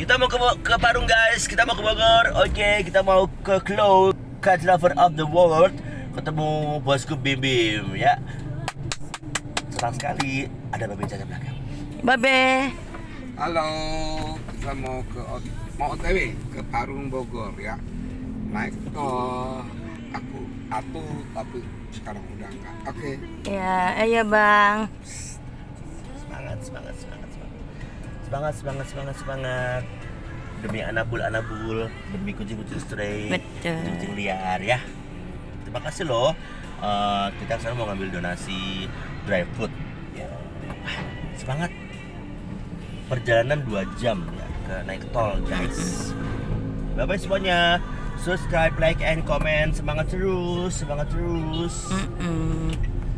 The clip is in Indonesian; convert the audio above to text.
Kita mau ke, ke Parung guys, kita mau ke Bogor. Oke, kita mau ke Cloud Cat Lover of the World. Ketemu bosku Bim Bim ya. Senang sekali ada Babe Caca belakang. Babe. Halo, kita mau ke mau OTW ke Parung Bogor ya. Naik tol. Aku atuh tapi sekarang udah enggak. Oke. Ya, ayo Bang. Semangat, semangat, semangat, semangat. Semangat, semangat, semangat, semangat. Demi anabul anabul, demi kucing-kucing stray, kucing-kucing liar ya. Terima kasih loh. Eh, kita sekarang mau ngambil donasi dry food. Ya. Semangat. Perjalanan 2 jam ya ke naik tol guys. Bye bye semuanya. Subscribe, like, and comment. Semangat terus, semangat terus. Mm-mm. Dah.